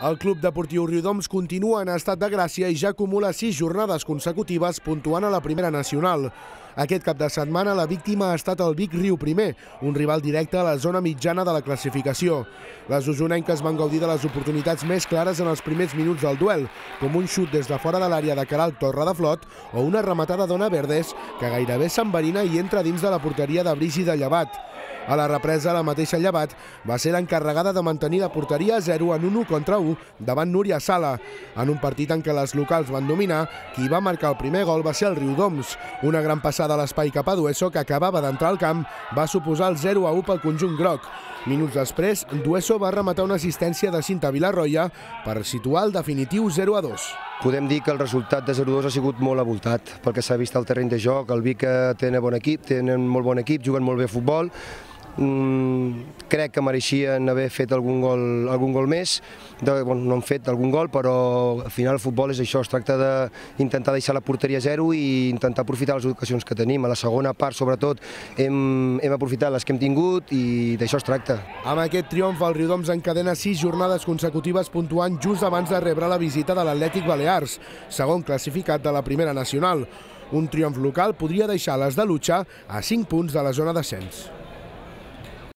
El Club Deportiu Riudoms continua en estat de gràcia i ja acumula sis jornades consecutives puntuant a la primera nacional. Aquest cap de setmana la víctima ha estat el Vic Riu Primer, un rival directe a la zona mitjana de la classificació. Les usonenques van gaudir de les oportunitats més clares en els primers minuts del duel, com un xut des de fora de l'àrea de Caral Torre de Flot o una rematada d'Ona Verdes que gairebé s'enverina i entra dins de la porteria de Brígida Llevat. A la represa, la mateixa Llevat va ser l'encarregada de mantenir la porteria a 0 en un 1 contra 1 davant Núria Sala. En un partit en què les locals van dominar, qui va marcar el primer gol va ser el Riudoms. Una gran passada a l'espai cap a Dueso, que acabava d'entrar al camp, va suposar el 0 a 1 pel conjunt groc. Minuts després, Dueso va rematar una assistència de Cinta Vilarroia per situar el definitiu 0 a 2. Podem dir que el resultat de 0-2 ha sigut molt avoltat, perquè s'ha vist al terreny de joc, el Vic té bon equip, tenen molt bon equip, juguen molt bé a futbol, mm, crec que mereixien haver fet algun gol, algun gol més, de, bueno, no han fet algun gol, però al final el futbol és això, es tracta d'intentar deixar la porteria a zero i intentar aprofitar les ocasions que tenim. A la segona part, sobretot, hem, hem aprofitat les que hem tingut i d'això es tracta. Amb aquest triomf, el Riudoms encadena sis jornades consecutives puntuant just abans de rebre la visita de l'Atlètic Balears, segon classificat de la primera nacional. Un triomf local podria deixar les de Lucha a 5 punts de la zona d'ascens.